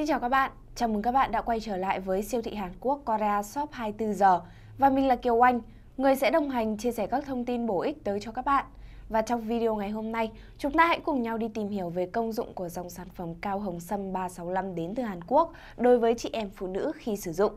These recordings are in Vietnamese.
Xin chào các bạn, chào mừng các bạn đã quay trở lại với siêu thị Hàn Quốc Korea Shop 24 giờ và mình là Kiều Anh, người sẽ đồng hành chia sẻ các thông tin bổ ích tới cho các bạn. Và trong video ngày hôm nay, chúng ta hãy cùng nhau đi tìm hiểu về công dụng của dòng sản phẩm cao hồng sâm 365 đến từ Hàn Quốc đối với chị em phụ nữ khi sử dụng.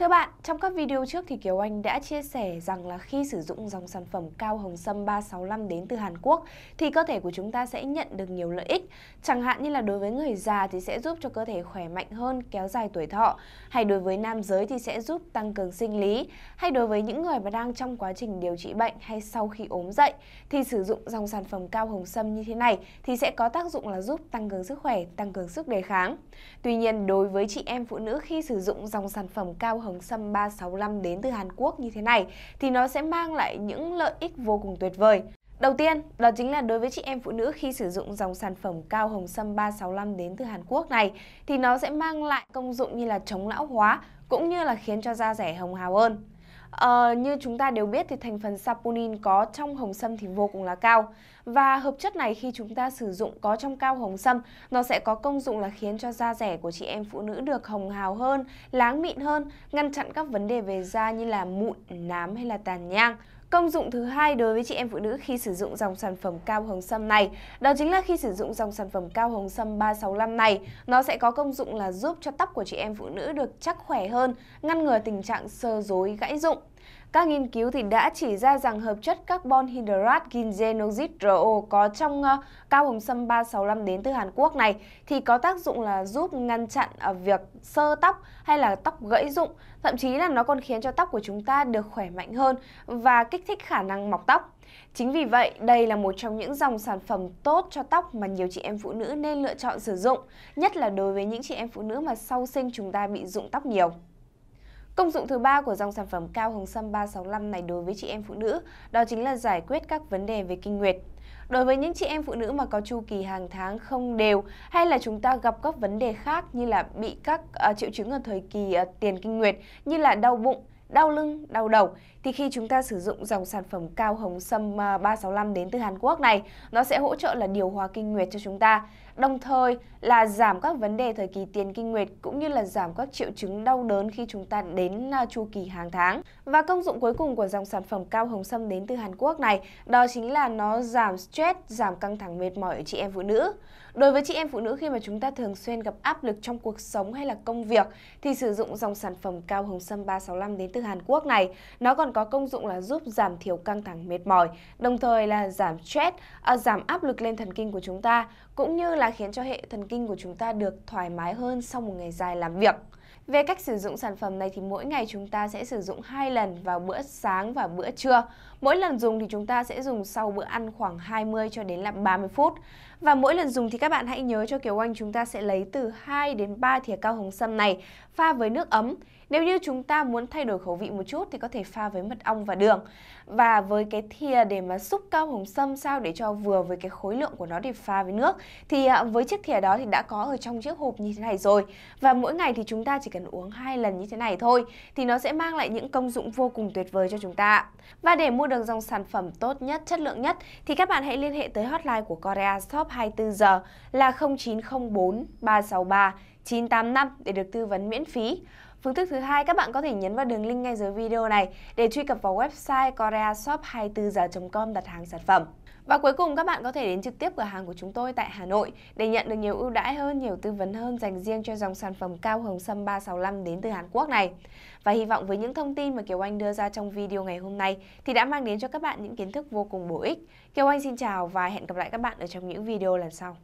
Thưa bạn, trong các video trước thì Kiều Anh đã chia sẻ rằng là khi sử dụng dòng sản phẩm cao hồng sâm 365 đến từ Hàn Quốc thì cơ thể của chúng ta sẽ nhận được nhiều lợi ích. Chẳng hạn như là đối với người già thì sẽ giúp cho cơ thể khỏe mạnh hơn, kéo dài tuổi thọ, hay đối với nam giới thì sẽ giúp tăng cường sinh lý, hay đối với những người mà đang trong quá trình điều trị bệnh hay sau khi ốm dậy thì sử dụng dòng sản phẩm cao hồng sâm như thế này thì sẽ có tác dụng là giúp tăng cường sức khỏe, tăng cường sức đề kháng. Tuy nhiên đối với chị em phụ nữ khi sử dụng dòng sản phẩm cao hồng hồng sâm 365 đến từ Hàn Quốc như thế này thì nó sẽ mang lại những lợi ích vô cùng tuyệt vời. Đầu tiên, đó chính là đối với chị em phụ nữ khi sử dụng dòng sản phẩm cao hồng sâm 365 đến từ Hàn Quốc này thì nó sẽ mang lại công dụng như là chống lão hóa cũng như là khiến cho da rẻ hồng hào hơn. Ờ, như chúng ta đều biết thì thành phần saponin có trong hồng sâm thì vô cùng là cao và hợp chất này khi chúng ta sử dụng có trong cao hồng sâm nó sẽ có công dụng là khiến cho da rẻ của chị em phụ nữ được hồng hào hơn, láng mịn hơn, ngăn chặn các vấn đề về da như là mụn, nám hay là tàn nhang. Công dụng thứ hai đối với chị em phụ nữ khi sử dụng dòng sản phẩm cao hồng sâm này, đó chính là khi sử dụng dòng sản phẩm cao hồng sâm 365 này, nó sẽ có công dụng là giúp cho tóc của chị em phụ nữ được chắc khỏe hơn, ngăn ngừa tình trạng sơ rối gãy rụng. Các nghiên cứu thì đã chỉ ra rằng hợp chất carbon hydrate gingenozid RO có trong uh, cao hồng sâm 365 đến từ Hàn Quốc này thì có tác dụng là giúp ngăn chặn uh, việc sơ tóc hay là tóc gãy rụng, thậm chí là nó còn khiến cho tóc của chúng ta được khỏe mạnh hơn và kích thích khả năng mọc tóc. Chính vì vậy, đây là một trong những dòng sản phẩm tốt cho tóc mà nhiều chị em phụ nữ nên lựa chọn sử dụng, nhất là đối với những chị em phụ nữ mà sau sinh chúng ta bị rụng tóc nhiều. Công dụng thứ ba của dòng sản phẩm cao hồng sâm 365 này đối với chị em phụ nữ đó chính là giải quyết các vấn đề về kinh nguyệt. Đối với những chị em phụ nữ mà có chu kỳ hàng tháng không đều hay là chúng ta gặp các vấn đề khác như là bị các uh, triệu chứng ở thời kỳ uh, tiền kinh nguyệt như là đau bụng, đau lưng, đau đầu thì khi chúng ta sử dụng dòng sản phẩm cao hồng sâm à, 365 đến từ Hàn Quốc này, nó sẽ hỗ trợ là điều hòa kinh nguyệt cho chúng ta, đồng thời là giảm các vấn đề thời kỳ tiền kinh nguyệt cũng như là giảm các triệu chứng đau đớn khi chúng ta đến à, chu kỳ hàng tháng. Và công dụng cuối cùng của dòng sản phẩm cao hồng sâm đến từ Hàn Quốc này, đó chính là nó giảm stress, giảm căng thẳng mệt mỏi ở chị em phụ nữ. Đối với chị em phụ nữ khi mà chúng ta thường xuyên gặp áp lực trong cuộc sống hay là công việc thì sử dụng dòng sản phẩm cao hồng sâm 365 đến từ Hàn Quốc này, nó còn có công dụng là giúp giảm thiểu căng thẳng mệt mỏi, đồng thời là giảm stress, à, giảm áp lực lên thần kinh của chúng ta, cũng như là khiến cho hệ thần kinh của chúng ta được thoải mái hơn sau một ngày dài làm việc. Về cách sử dụng sản phẩm này thì mỗi ngày chúng ta sẽ sử dụng hai lần vào bữa sáng và bữa trưa. Mỗi lần dùng thì chúng ta sẽ dùng sau bữa ăn khoảng 20 cho đến là 30 phút. Và mỗi lần dùng thì các bạn hãy nhớ cho Kiều Oanh chúng ta sẽ lấy từ 2 đến 3 thìa cao hồng sâm này pha với nước ấm. Nếu như chúng ta muốn thay đổi khẩu vị một chút thì có thể pha với mật ong và đường. Và với cái thìa để mà xúc cao hồng sâm sao để cho vừa với cái khối lượng của nó để pha với nước thì à, với chiếc thìa đó thì đã có ở trong chiếc hộp như thế này rồi. Và mỗi ngày thì chúng ta chỉ cần uống hai lần như thế này thôi thì nó sẽ mang lại những công dụng vô cùng tuyệt vời cho chúng ta. Và để mua được dòng sản phẩm tốt nhất, chất lượng nhất thì các bạn hãy liên hệ tới hotline của Korea Shop 24 giờ là 0904 363 985 để được tư vấn miễn phí. Phương thức thứ hai, các bạn có thể nhấn vào đường link ngay dưới video này để truy cập vào website koreashop24giờ.com đặt hàng sản phẩm. Và cuối cùng các bạn có thể đến trực tiếp cửa hàng của chúng tôi tại Hà Nội để nhận được nhiều ưu đãi hơn, nhiều tư vấn hơn dành riêng cho dòng sản phẩm cao hồng sâm 365 đến từ Hàn Quốc này. Và hy vọng với những thông tin mà Kiều Anh đưa ra trong video ngày hôm nay thì đã mang đến cho các bạn những kiến thức vô cùng bổ ích. Kiều Anh xin chào và hẹn gặp lại các bạn ở trong những video lần sau.